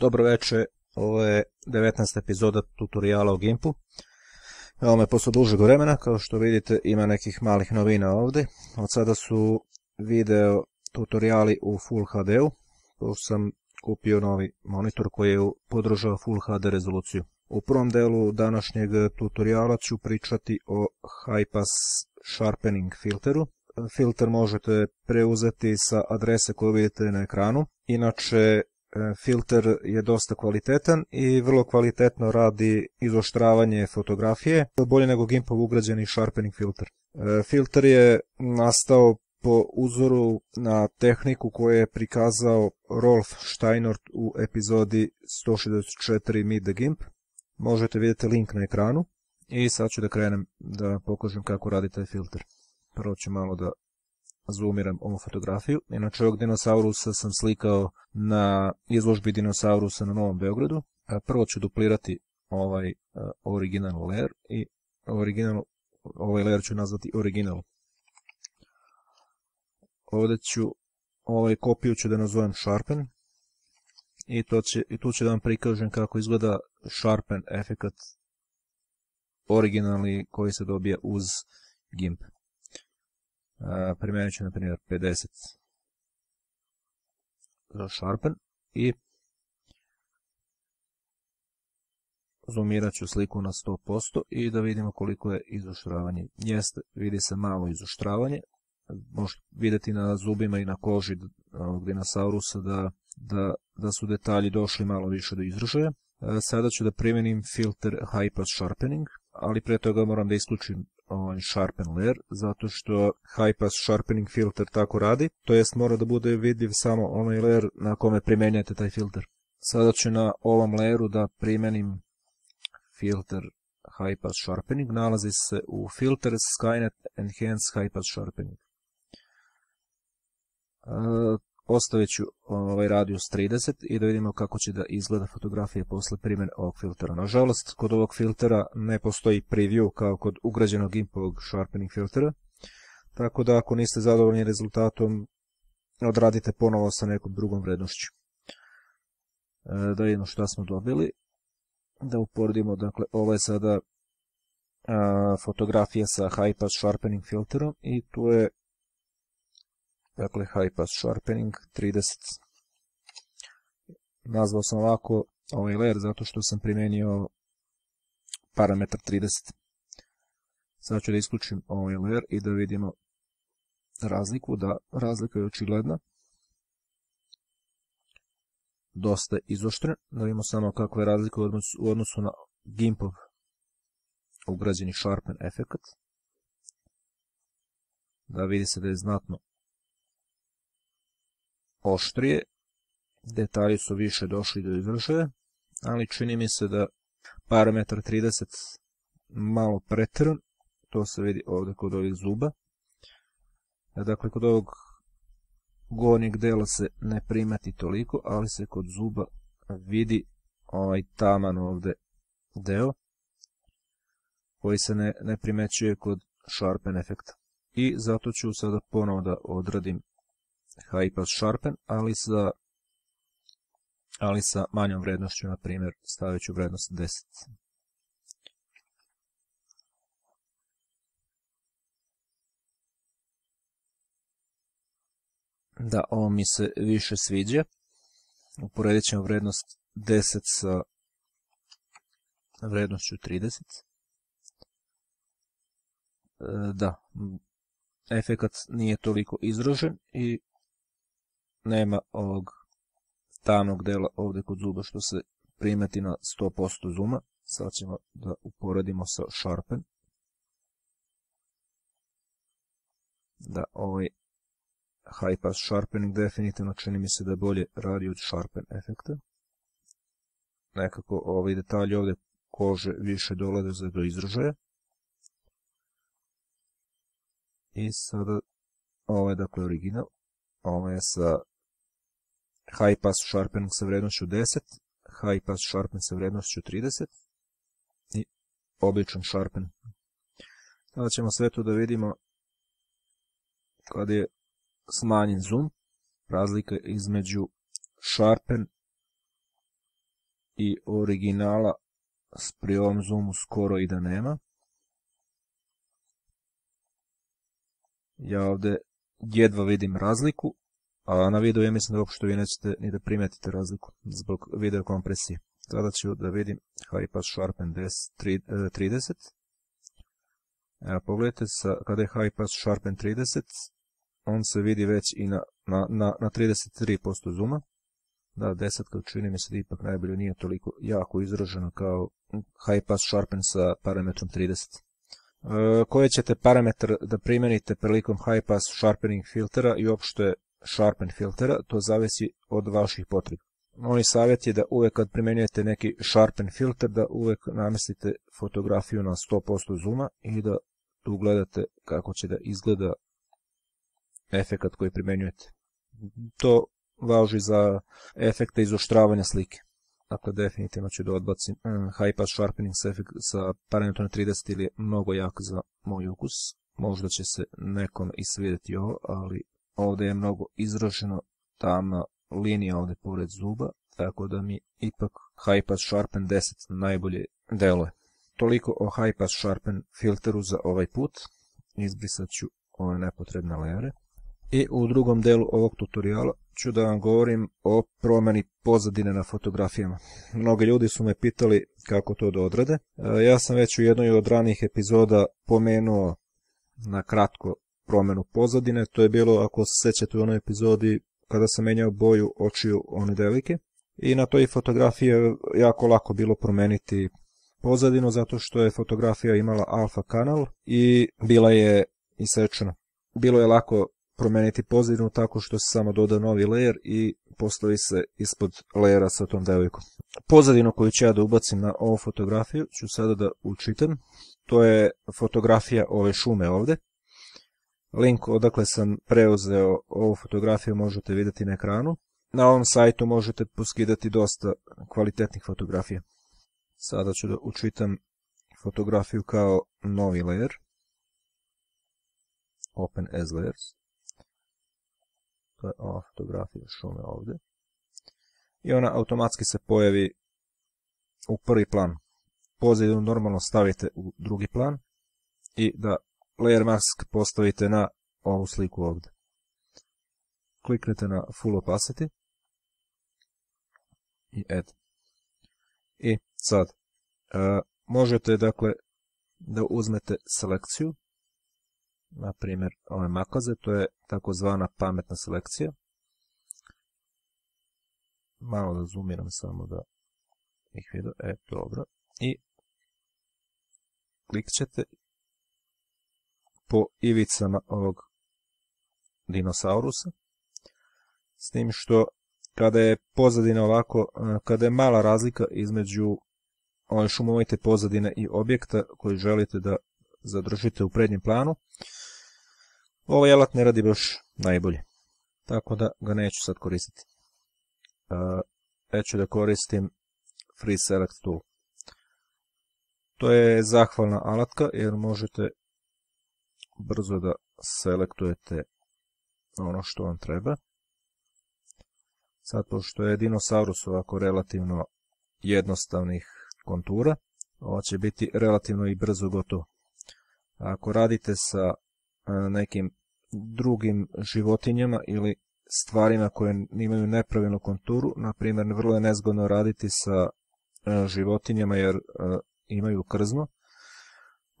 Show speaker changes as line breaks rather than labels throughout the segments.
Dobro večer, ovo je 19. epizoda tutoriala o Gimpu. Evo me posle dužeg vremena, kao što vidite ima nekih malih novina ovdje. Od sada su video tutoriali u Full HD-u, pošto sam kupio novi monitor koji je podržao Full HD rezoluciju. U prvom delu današnjeg tutoriala ću pričati o High Pass Sharpening filteru. Filter možete preuzeti sa adrese koju vidite na ekranu. Inače, filter je dosta kvalitetan i vrlo kvalitetno radi izoštravanje fotografije, bolje nego Gimpov ugrađeni sharpening filter. E, filter je nastao po uzoru na tehniku koju je prikazao Rolf Steinort u epizodi 164 Meet the Gimp. Možete vidjeti link na ekranu i sad ću da krenem da pokažem kako radi taj filter. Prvo ću malo da zoomiram ovu fotografiju. Inače ovog dinosaurusa sam slikao na izložbi dinosaurusa na Novom Beogradu. Prvo ću duplirati ovaj original layer i original, ovaj layer ću nazvati original. Ovdje ću ovaj kopiju ću da nazovem sharpen i, to će, i tu ću da vam prikažem kako izgleda sharpen efekat originalni koji se dobija uz GIMP primijenit ću na primjer 50 za sharpen i zoomirat ću sliku na 100% i da vidimo koliko je izoštravanje. Jeste, vidi se malo izoštravanje, možete vidjeti na zubima i na koži ovog dinosaurusa da, da, da su detalji došli malo više do izražaja. Sada ću da primjenim filter High Pass Sharpening, ali pre toga moram da isključim ovaj sharpen layer, zato što high pass sharpening filter tako radi, to jest mora da bude vidljiv samo onaj layer na kome primenjate taj filter. Sada ću na ovom layeru da primenim filter high pass sharpening, nalazi se u filters Skynet Enhance high pass sharpening. Ostavit ću ovaj radius 30 i da vidimo kako će da izgleda fotografija posle primjene ovog filtera. Nažalost, kod ovog filtera ne postoji preview kao kod ugrađenog impovog sharpening filtera, tako da ako niste zadovoljni rezultatom, odradite ponovo sa nekom drugom vrednošću. E, da vidimo šta smo dobili. Da uporedimo, dakle, ovo je sada fotografija sa high pass sharpening filterom i tu je dakle high pass sharpening 30 nazvao sam ovako ovaj layer zato što sam primijenio parametar 30 sad ću da isključim ovaj layer i da vidimo razliku, da razlika je očigledna. Dosta izoštren, da vidimo samo kakva je razlika u odnosu na Gimpov ugrađeni sharpen efekt da vidi se da je znatno oštrije, detalji su više došli do izražaja, ali čini mi se da parametar 30 malo pretran, to se vidi ovdje kod ovih zuba. Dakle, kod ovog gornjeg dela se ne primati toliko, ali se kod zuba vidi ovaj taman ovdje deo, koji se ne, ne primećuje kod sharpen efekta. I zato ću sada ponovo da odradim pass sharpen, ali sa, ali sa manjom vrednošću, na primjer stavit ću vrednost 10. Da, ovo mi se više sviđa. Uporedit ćemo vrednost 10 sa vrednošću 30. E, da, efekat nije toliko izražen i nema ovog tamnog dela ovdje kod zuba što se primeti na 100% zuma. Sad ćemo da uporedimo sa Sharpen. Da, ovaj high pass sharpening definitivno čini mi se da bolje radi od sharpen efekta. Nekako ovi detalji ovdje kože više dolaze do izražaja. I sada ovo je dakle original. Ovo je sa high pass sharpening sa vrednošću 10, high pass sharpen sa vrednošću 30 i običan sharpen. Sada ćemo sve to da vidimo kada je smanjen zoom, razlika između sharpen i originala s pri ovom zoomu skoro i da nema. Ja ovdje jedva vidim razliku, a na videu ja mislim da uopšte vi nećete ni da primetite razliku zbog video kompresije. Sada ću da vidim HiPass Sharpen 30. Evo, pogledajte, sa, kada je HiPass Sharpen 30, on se vidi već i na, na, na, na 33% zuma. Da, 10 čini mi se da ipak najbolje nije toliko jako izraženo kao HiPass Sharpen sa parametrom 30. E, koje ćete parametar da primenite prilikom HiPass Sharpening filtera i uopšte Sharpen filtera, to zavisi od vaših potreba. Moj savjet je da uvek kad primenjujete neki Sharpen filter, da uvek namestite fotografiju na 100% zuma i da tu gledate kako će da izgleda efekat koji primenjujete. To važi za efekte izoštravanja slike. Dakle, definitivno ću da odbacim mm, high pass sharpening sa, efekt, sa parametrom 30 ili je mnogo jak za moj ukus. Možda će se nekom i svidjeti ovo, ali ovdje je mnogo izraženo tamna linija ovdje pored zuba, tako da mi ipak high sharpen 10 najbolje deluje. Toliko o high sharpen filteru za ovaj put. Izbrisat ću ove nepotrebne lejere. I u drugom delu ovog tutoriala ću da vam govorim o promjeni pozadine na fotografijama. Mnogi ljudi su me pitali kako to da odrade. E, ja sam već u jednoj od ranih epizoda pomenuo na kratko promjenu pozadine. To je bilo, ako se sećate u onoj epizodi, kada sam menjao boju očiju one devike. I na toj fotografiji je jako lako bilo promeniti pozadinu zato što je fotografija imala alfa kanal i bila je isečena. Bilo je lako promeniti pozadinu tako što se samo doda novi layer i postavi se ispod layera sa tom devojkom. Pozadinu koju ću ja da ubacim na ovu fotografiju ću sada da učitam. To je fotografija ove šume ovde. Link odakle sam preuzeo ovu fotografiju možete vidjeti na ekranu. Na ovom sajtu možete poskidati dosta kvalitetnih fotografija. Sada ću da učitam fotografiju kao novi layer. Open as layers. To je ova fotografija šume ovdje. I ona automatski se pojavi u prvi plan. Pozadinu normalno stavite u drugi plan i da layer mask postavite na ovu sliku ovdje. Kliknete na full opacity i add. I sad, uh, možete dakle da uzmete selekciju na primjer ove makaze, to je takozvana pametna selekcija. Malo da zoomiram samo da ih vidim, e, dobro. I klik ćete po ivicama ovog dinosaurusa, s tim što kada je pozadina ovako, e, kada je mala razlika između ove šumovite pozadine i objekta koji želite da zadržite u prednjem planu, Ovaj alat ne radi baš najbolje, tako da ga neću sad koristiti. Neću da koristim Free Select Tool. To je zahvalna alatka jer možete brzo da selektujete ono što vam treba. Sad, pošto je dinosaurus ovako relativno jednostavnih kontura, ovo će biti relativno i brzo gotovo. Ako radite sa nekim drugim životinjama ili stvarima koje imaju nepravilnu konturu. Na primjer, vrlo je nezgodno raditi sa e, životinjama jer e, imaju krzno.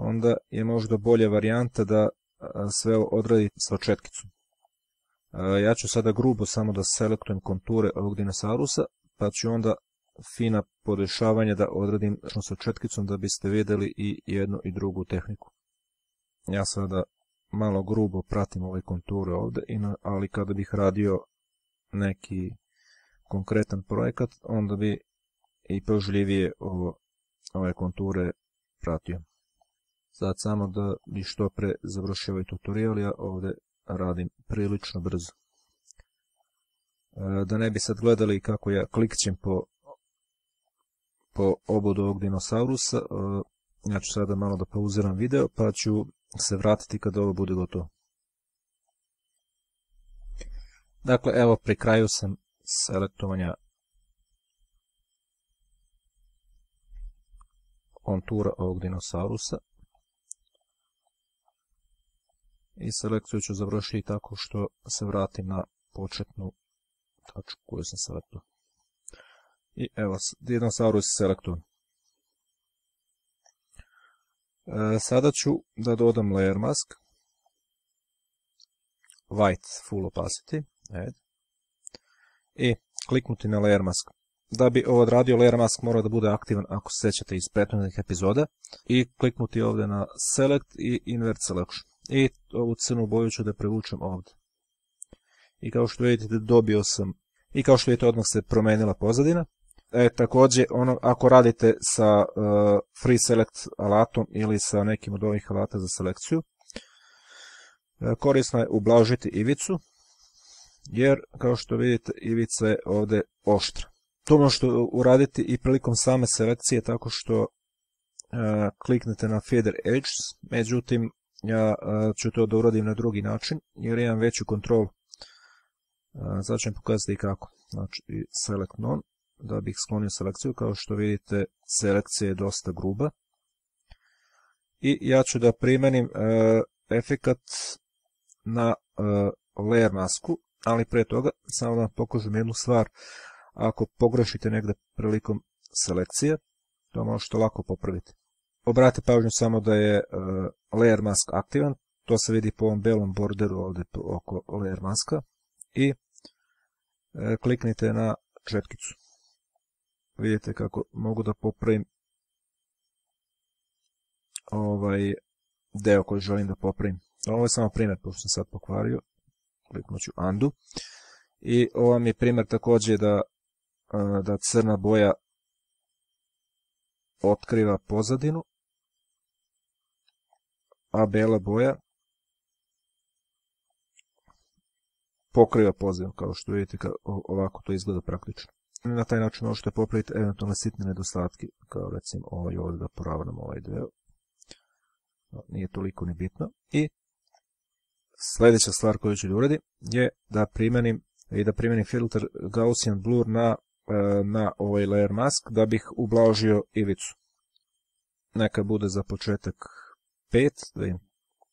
Onda je možda bolja varijanta da sve odradite sa četkicom. Ja ću sada grubo samo da selektujem konture ovog dinosaurusa, pa ću onda fina podešavanja da odradim sa četkicom da biste vidjeli i jednu i drugu tehniku. Ja sada malo grubo pratim ove konture ovdje, ali kada bih radio neki konkretan projekat, onda bi i pažljivije ove konture pratio. Sad samo da bi što pre završio ovaj tutorial, ja ovdje radim prilično brzo. E, da ne bi sad gledali kako ja klikćem po, po obodu ovog dinosaurusa, e, ja ću sada malo da pauziram video, pa ću se vratiti kad ovo bude gotovo. Dakle, evo pri kraju sam selektovanja kontura ovog dinosaurusa. I selekciju ću završiti tako što se vratim na početnu tačku koju sam selektuo. I evo, dinosaurus je selektovan. E, sada ću da dodam layer mask. White full opacity. I kliknuti na layer mask. Da bi ovo odradio layer mask mora da bude aktivan ako se sećate iz prethodnih epizoda. I kliknuti ovdje na select i invert selection. I ovu crnu boju ću da prevučem ovdje. I kao što vidite dobio sam i kao što vidite odmah se promenila pozadina. E, također, ono, ako radite sa uh, free select alatom ili sa nekim od ovih alata za selekciju, uh, korisno je ublažiti ivicu, jer kao što vidite ivica je ovdje oštra. To možete uraditi i prilikom same selekcije tako što uh, kliknete na Feather Edges, međutim ja ću to da uradim na drugi način jer imam veću kontrolu. Sad ću vam pokazati kako. Znači Select None da bih sklonio selekciju. Kao što vidite, selekcija je dosta gruba. I ja ću da primenim e, efekat na e, layer masku, ali pre toga samo da vam pokažem jednu stvar. Ako pogrešite negde prilikom selekcije, to možete lako popraviti. Obratite pažnju samo da je e, layer mask aktivan, to se vidi po ovom belom borderu ovdje oko layer maska i kliknite na četkicu vidite kako mogu da popravim ovaj deo koji želim da popravim. Ovo je samo primjer, pošto sam sad pokvario. Kliknut ću undo. I ovo mi je primjer također da, da crna boja otkriva pozadinu, a bela boja pokriva pozadinu, kao što vidite ovako to izgleda praktično na taj način možete popraviti eventualne sitne nedostatke, kao recimo ovaj ovdje da poravnamo ovaj deo. Nije toliko ni bitno. I sljedeća stvar koju ću da uradim je da primenim i da primenim filter Gaussian Blur na, e, na ovaj layer mask da bih ublažio ivicu. Neka bude za početak 5, da vidim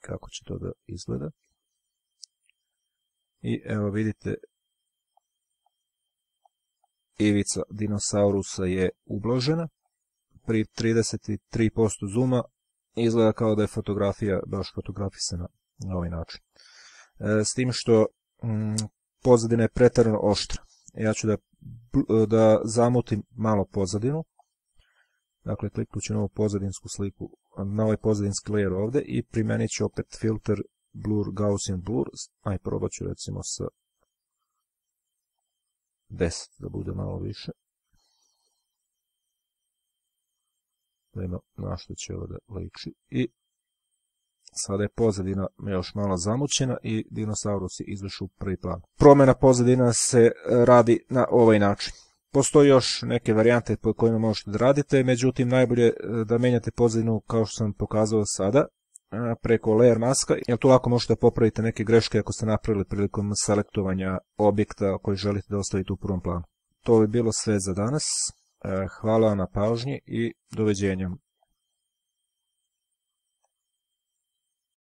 kako će to da izgleda. I evo vidite ivica dinosaurusa je ublažena. Pri 33% zuma izgleda kao da je fotografija baš fotografisana na ovaj način. E, s tim što mm, pozadina je pretarano oštra. Ja ću da, da zamutim malo pozadinu. Dakle, kliknut ću na ovu pozadinsku sliku, na ovaj pozadinski layer ovdje i primenit ću opet filter Blur, Gaussian Blur. Aj, probat ću recimo sa 10 da bude malo više. Da ima na što će da liči. I sada je pozadina još malo zamućena i dinosaurus je izvršu u prvi plan. Promjena pozadina se radi na ovaj način. Postoji još neke varijante po kojima možete da radite, međutim najbolje da menjate pozadinu kao što sam pokazao sada, preko layer maska, jer tu lako možete popraviti neke greške ako ste napravili prilikom selektovanja objekta koji želite da ostavite u prvom planu. To bi bilo sve za danas. E, hvala vam na pažnji i doveđenjem.